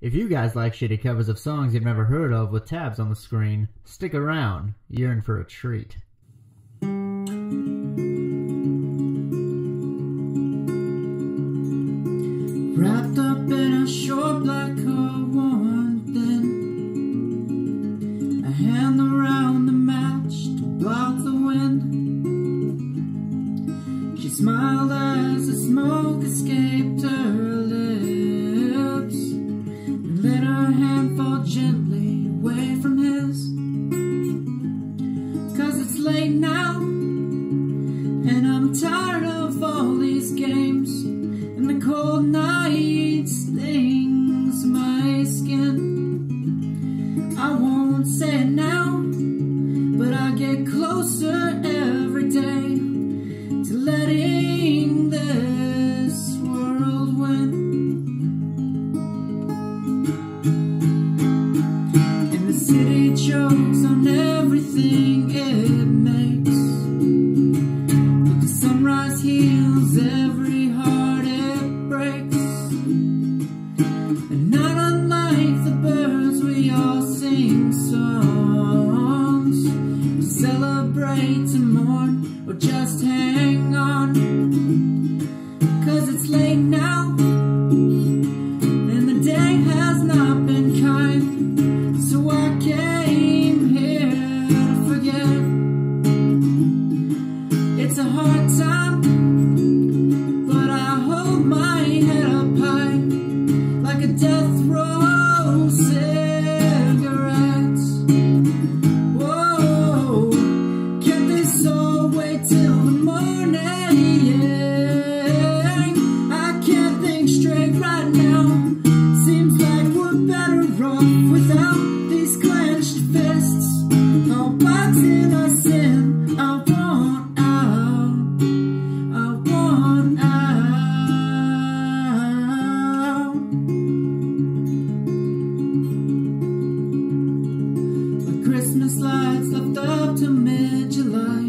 If you guys like shitty covers of songs you've never heard of with tabs on the screen, stick around. You're in for a treat. Wrapped up in a short black coat, worn thin. A hand around the match to block the wind. She smiled as the smoke escaped her late now, and I'm tired of all these games. And the cold night stings my skin. I won't say it now, but I get closer every day to letting this world win. And the city chokes on everything just Christmas lights left up to mid-July.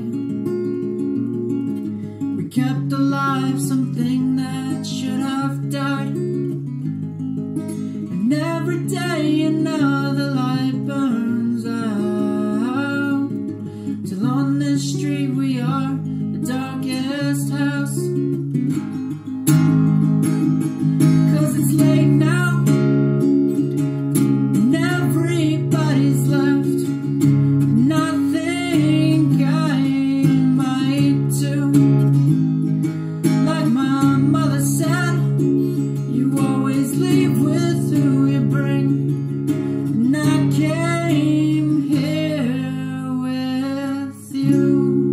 We kept alive something that should have died. And every day you.